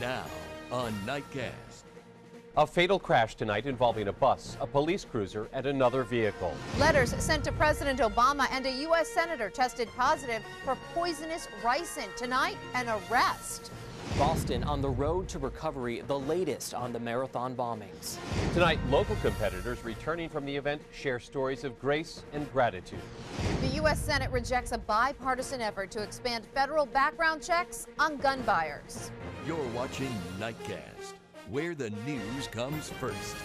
Now on Nightcast. A fatal crash tonight involving a bus, a police cruiser, and another vehicle. Letters sent to President Obama and a U.S. Senator tested positive for poisonous ricin. Tonight, an arrest. Boston on the road to recovery, the latest on the marathon bombings. Tonight, local competitors returning from the event share stories of grace and gratitude. The U.S. Senate rejects a bipartisan effort to expand federal background checks on gun buyers. You're watching Nightcast, where the news comes first.